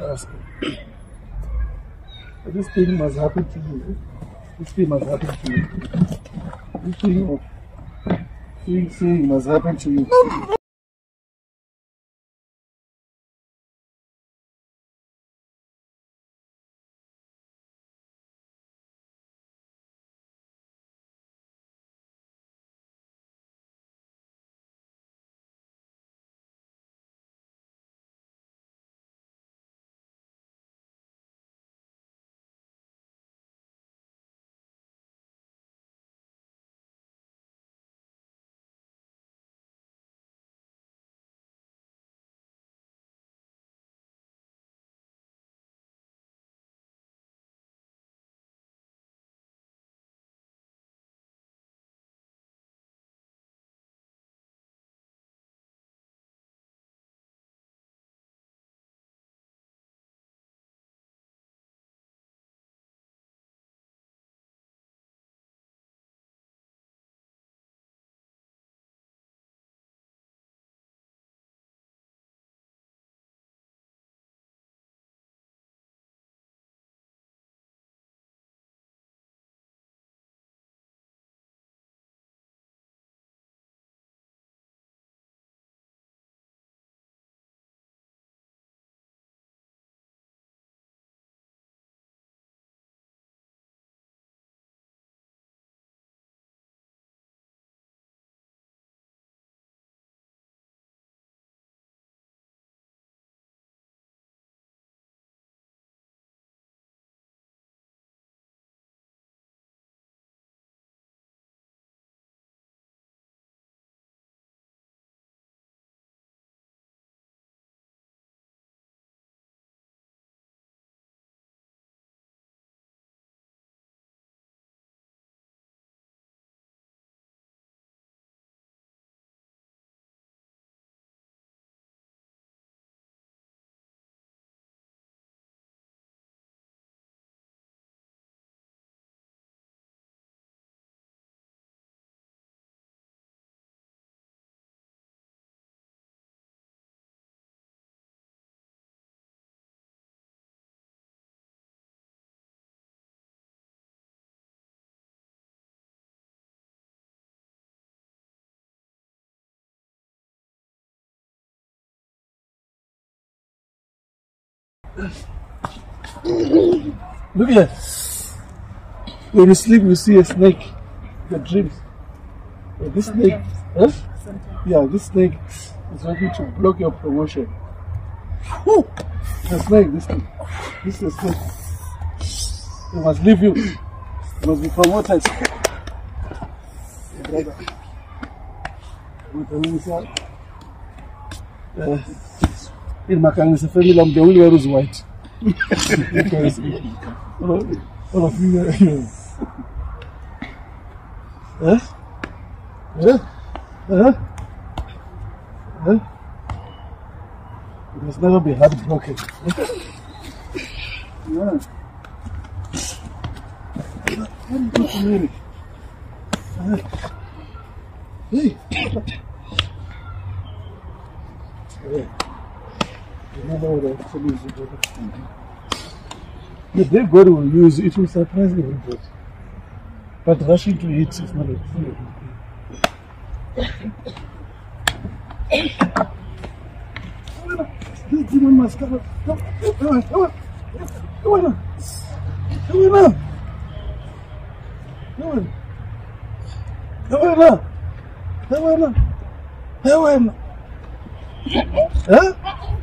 You. This thing must happen to you. This thing must happen to you. This thing seeing, seeing must happen to you. Look at here. When you sleep, you see a snake. Your dreams. Yeah, this snake. Huh? Yeah, this snake is working to block your promotion. Whew. The snake, this thing. This is a snake. It must leave you. You must be promoted. Right. With the wings. Uh, in my family, I'm the only one who's white. Because all of, all of you are here. Huh? Huh? Huh? Huh? It must never be heartbroken. yeah. What are you doing, really? Huh? Hey! Don't know what actually is important. The day God will use it will surprise everybody. But rushing to it is not a come on, come on, come on. Come on. Come on. Come on. Come on now. Come on now.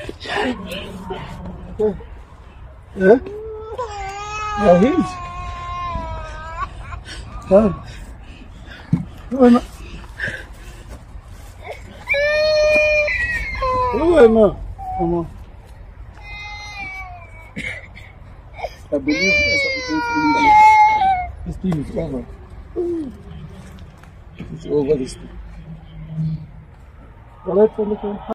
Huh? Huh? Yeah, he's. Huh? On. Hello, Emma. Emma. I believe this thing is over. It's over this thing. All right, Felipe.